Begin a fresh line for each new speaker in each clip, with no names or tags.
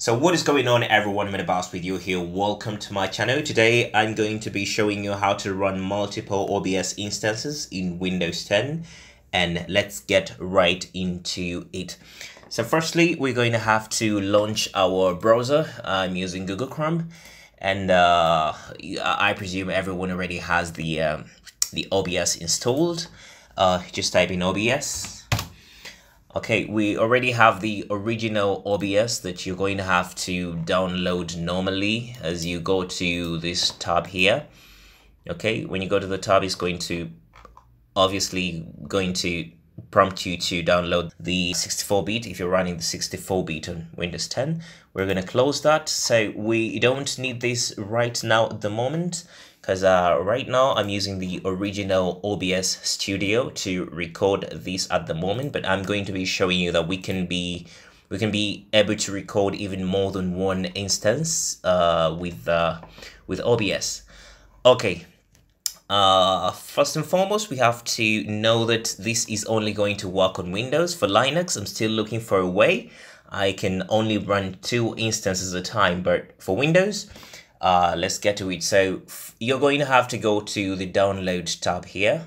So what is going on everyone, Boss with you here. Welcome to my channel. Today I'm going to be showing you how to run multiple OBS instances in Windows 10 and let's get right into it. So firstly, we're going to have to launch our browser. I'm using Google Chrome and uh, I presume everyone already has the, uh, the OBS installed. Uh, just type in OBS Okay, we already have the original OBS that you're going to have to download normally as you go to this tab here. Okay, when you go to the tab, it's going to obviously going to prompt you to download the 64-bit if you're running the 64-bit on Windows 10. We're going to close that. So we don't need this right now at the moment because uh, right now I'm using the original OBS Studio to record this at the moment, but I'm going to be showing you that we can be we can be able to record even more than one instance uh, with uh, with OBS. Okay, uh, first and foremost, we have to know that this is only going to work on Windows. For Linux, I'm still looking for a way. I can only run two instances at a time, but for Windows, uh, let's get to it. So you're going to have to go to the download tab here.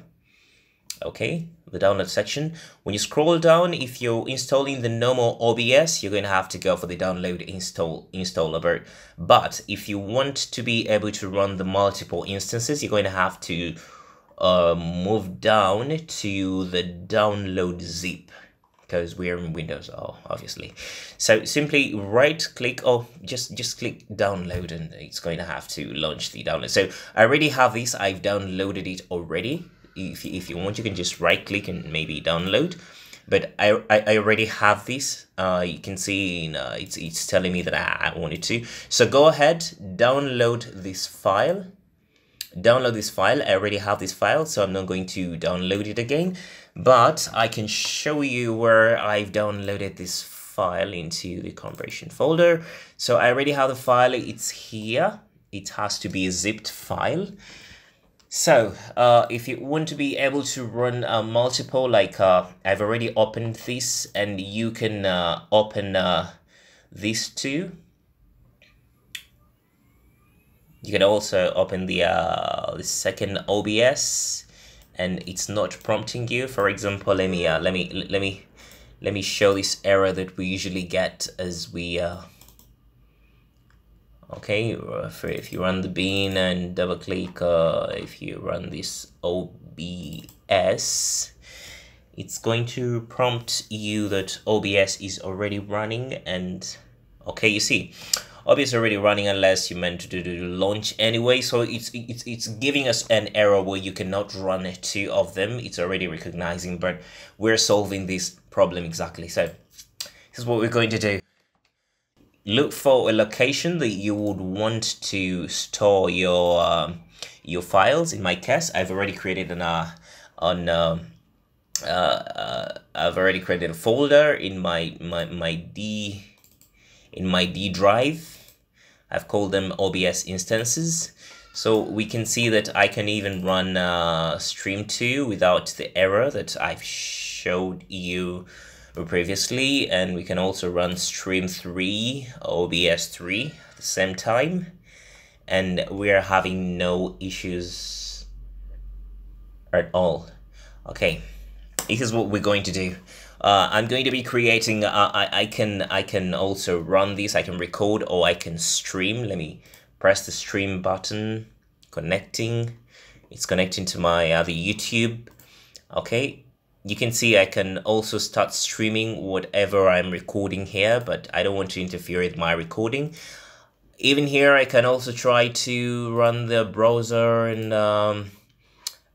Okay, the download section. When you scroll down, if you're installing the normal OBS, you're going to have to go for the download install installer. But if you want to be able to run the multiple instances, you're going to have to uh, move down to the download zip because we're in Windows, oh, obviously. So simply right click or just, just click download and it's going to have to launch the download. So I already have this, I've downloaded it already. If, if you want, you can just right click and maybe download. But I, I, I already have this. Uh, you can see in, uh, it's, it's telling me that I, I wanted to. So go ahead, download this file download this file. I already have this file, so I'm not going to download it again, but I can show you where I've downloaded this file into the configuration folder. So I already have the file, it's here. It has to be a zipped file. So uh, if you want to be able to run uh, multiple, like uh, I've already opened this and you can uh, open uh, this too you can also open the, uh, the second OBS and it's not prompting you. For example, let me, uh, let me, let me, let me show this error that we usually get as we, uh, okay, if you run the bin and double click, uh, if you run this OBS, it's going to prompt you that OBS is already running and okay, you see, obviously already running unless you meant to do the launch anyway so it's it's it's giving us an error where you cannot run two of them. It's already recognizing but we're solving this problem exactly. So this is what we're going to do. Look for a location that you would want to store your um, your files. In my case i've already created an uh on um, uh, uh, I've already created a folder in my my my D in my D drive. I've called them OBS instances. So we can see that I can even run uh, Stream 2 without the error that I've showed you previously. And we can also run Stream 3, OBS 3 at the same time. And we're having no issues at all. Okay, this is what we're going to do. Uh, I'm going to be creating, uh, I, I can I can also run this, I can record or I can stream. Let me press the stream button, connecting. It's connecting to my other YouTube. Okay, you can see I can also start streaming whatever I'm recording here, but I don't want to interfere with my recording. Even here, I can also try to run the browser and um,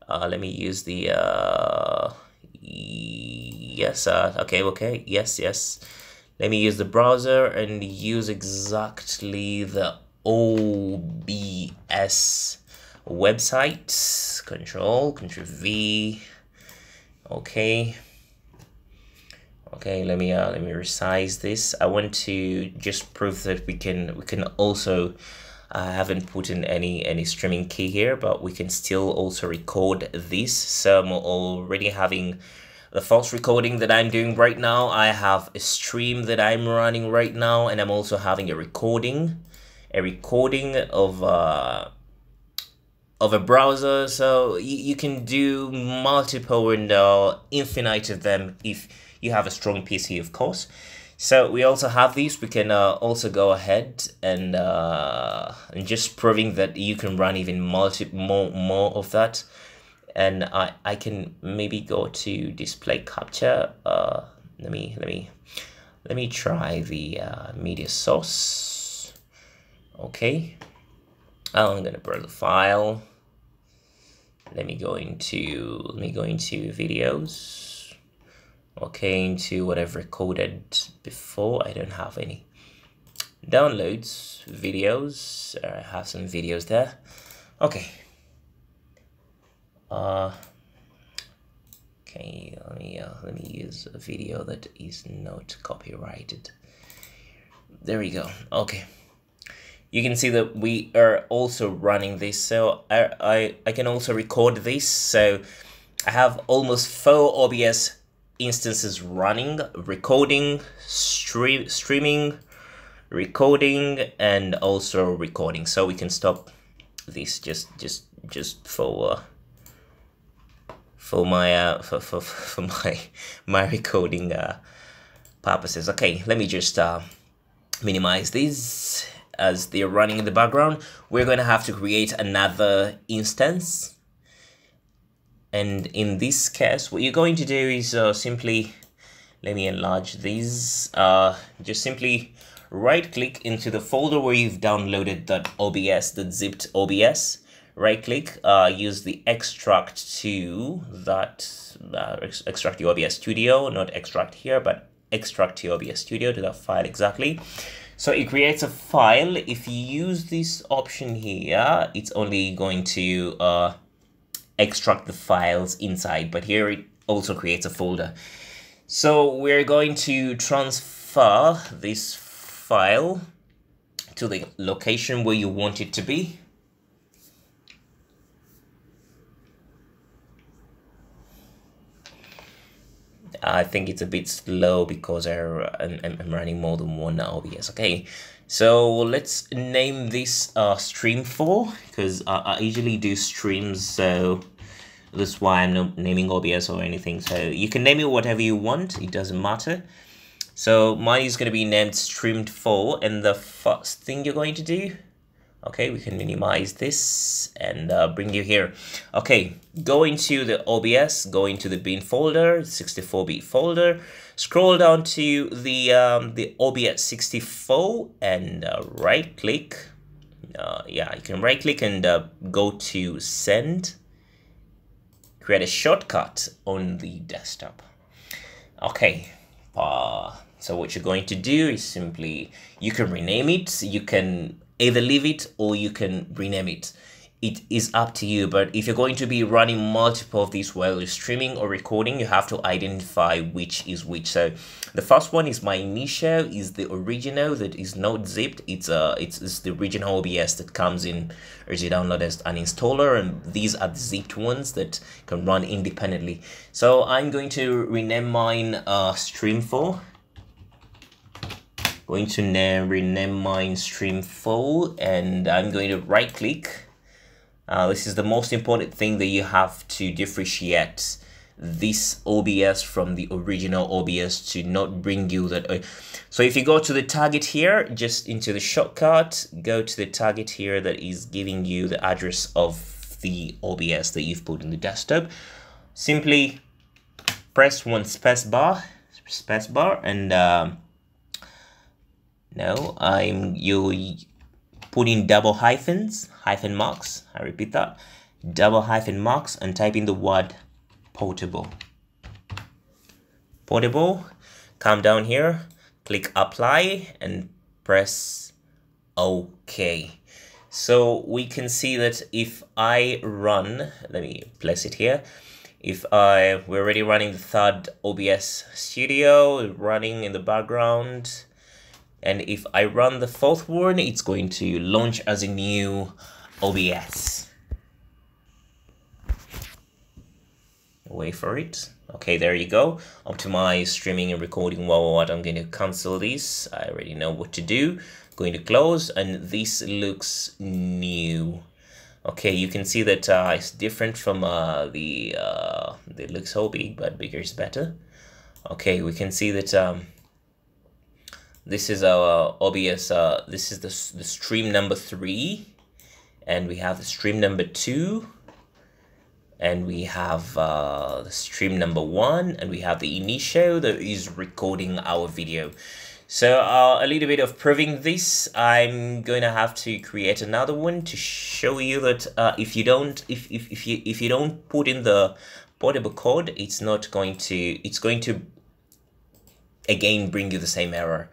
uh, let me use the uh, yes uh, okay okay. Yes yes. Let me use the browser and use exactly the OBS website. Control control V. Okay. Okay let me uh, let me resize this. I want to just prove that we can we can also I haven't put in any any streaming key here but we can still also record this. So I'm already having the false recording that I'm doing right now. I have a stream that I'm running right now, and I'm also having a recording, a recording of uh, of a browser. So you, you can do multiple and uh, infinite of them if you have a strong PC, of course. So we also have these. We can uh, also go ahead and uh, and just proving that you can run even multi more more of that. And I I can maybe go to display capture. Uh, let me let me let me try the uh, media source. Okay. I'm gonna burn the file. Let me go into let me go into videos okay into what I've recorded before I don't have any downloads videos I have some videos there okay uh okay let me uh, let me use a video that is not copyrighted. There we go. Okay. You can see that we are also running this so I, I, I can also record this. So I have almost four OBS instances running, recording, stream, streaming, recording, and also recording. So we can stop this just just just for uh, for my uh, for, for, for my my recording uh, purposes. Okay, let me just uh, minimize these as they're running in the background. We're going to have to create another instance and in this case what you're going to do is uh, simply let me enlarge these uh, just simply right click into the folder where you've downloaded that OBS that zipped OBS right click uh, use the extract to that uh, extract the OBS studio not extract here but extract to OBS studio to that file exactly so it creates a file if you use this option here it's only going to uh, extract the files inside, but here it also creates a folder. So we're going to transfer this file to the location where you want it to be. I think it's a bit slow because I'm, I'm running more than one OBS. Okay, so let's name this uh, stream 4 because I, I usually do streams so that's why I'm not naming OBS or anything. So you can name it whatever you want. It doesn't matter. So mine is going to be named streamed 4 and the first thing you're going to do okay we can minimize this and uh, bring you here. Okay go into the OBS go into the bin folder 64-bit folder. Scroll down to the um, the OBS 64 and uh, right click uh, yeah you can right click and uh, go to send. Create a shortcut on the desktop. Okay so what you're going to do is simply you can rename it. You can either leave it or you can rename it. It is up to you but if you're going to be running multiple of these while you're streaming or recording you have to identify which is which. So the first one is my initial is the original that is not zipped. It's uh it's, it's the original obs that comes in as you download as an installer and these are the zipped ones that can run independently. So i'm going to rename mine uh stream 4 going to name, rename mine stream full and i'm going to right click uh, this is the most important thing that you have to differentiate this OBS from the original OBS to not bring you that. Uh, so if you go to the target here, just into the shortcut, go to the target here that is giving you the address of the OBS that you've put in the desktop. Simply press one space bar, space bar, and um, no, I'm you put in double hyphens, hyphen marks, I repeat that, double hyphen marks and type in the word portable. Portable, come down here, click apply and press OK. So we can see that if I run, let me place it here. If I, we're already running the third OBS studio running in the background and if I run the fourth one, it's going to launch as a new OBS. Wait for it. okay there you go. Optimize streaming and recording well what i'm going to cancel this. I already know what to do. Going to close and this looks new. Okay you can see that uh, it's different from uh, the uh, it looks so big but bigger is better. Okay we can see that um, this is our OBS uh, this is the, the stream number three. And we have the stream number two. And we have uh, the stream number one. And we have the initio that is recording our video. So uh, a little bit of proving this I'm going to have to create another one to show you that uh, if you don't if, if, if you if you don't put in the portable code it's not going to it's going to again bring you the same error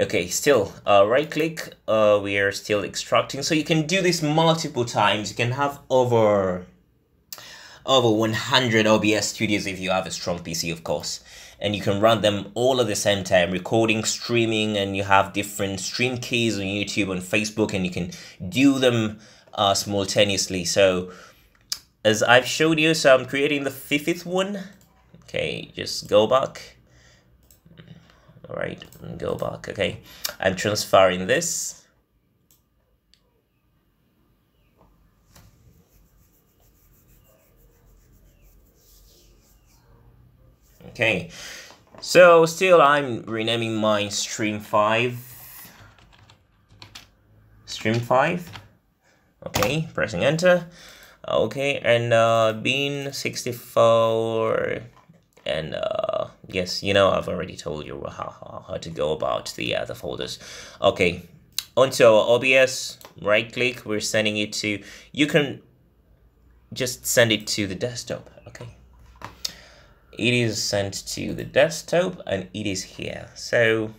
Okay, still, uh, right click, uh, we are still extracting. So you can do this multiple times. You can have over over 100 OBS studios if you have a strong PC, of course. And you can run them all at the same time, recording, streaming, and you have different stream keys on YouTube, and Facebook, and you can do them uh, simultaneously. So as I've showed you, so I'm creating the fifth one. Okay, just go back. All right, go back. Okay, I'm transferring this Okay, so still I'm renaming my stream 5. Stream 5. Okay, pressing enter. Okay, and uh, bin 64 and uh, yes, you know I've already told you how, how to go about the uh, the folders. Okay, onto our OBS, right click, we're sending it to, you can just send it to the desktop, okay it is sent to the desktop and it is here. So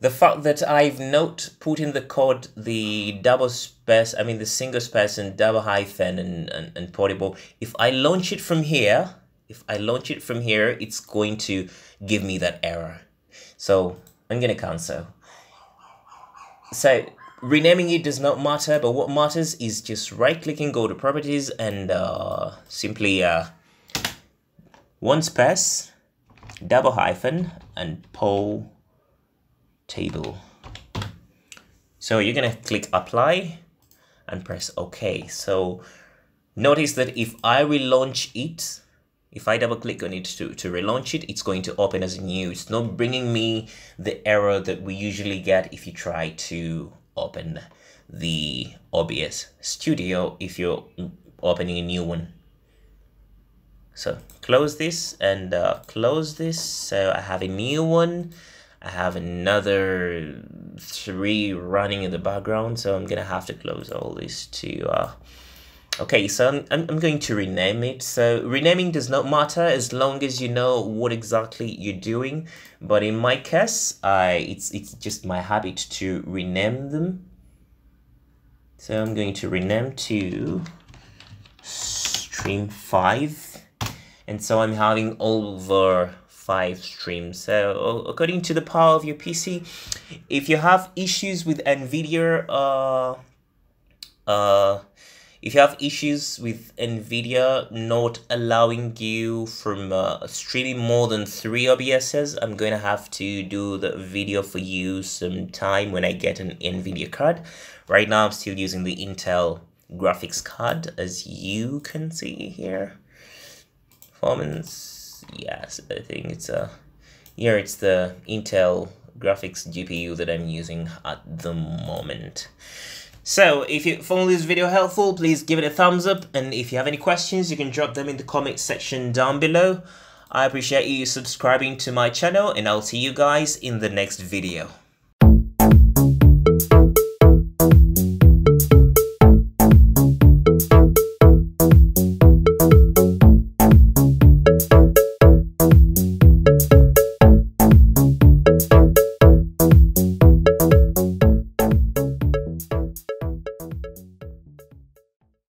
the fact that I've not put in the code the double space, I mean the single space and double hyphen and, and, and portable, if I launch it from here, if I launch it from here, it's going to give me that error. So I'm going to cancel. So renaming it does not matter, but what matters is just right clicking, go to properties and uh, simply uh, one space, double hyphen, and poll table. So you're gonna click apply and press OK. So notice that if I relaunch it, if I double click on it to, to relaunch it, it's going to open as new. It's not bringing me the error that we usually get if you try to open the OBS Studio if you're opening a new one. So close this and uh, close this. So I have a new one. I have another three running in the background. So I'm going to have to close all these to... Uh... Okay, so I'm, I'm going to rename it. So renaming does not matter as long as you know what exactly you're doing. But in my case, I it's, it's just my habit to rename them. So I'm going to rename to stream 5 and so I'm having over five streams. So according to the power of your PC, if you have issues with NVIDIA, uh, uh, if you have issues with NVIDIA not allowing you from uh, streaming more than three OBSs, I'm going to have to do the video for you sometime when I get an NVIDIA card. Right now I'm still using the Intel graphics card as you can see here performance yes i think it's a here it's the intel graphics gpu that i'm using at the moment so if you found this video helpful please give it a thumbs up and if you have any questions you can drop them in the comment section down below. I appreciate you subscribing to my channel and i'll see you guys in the next video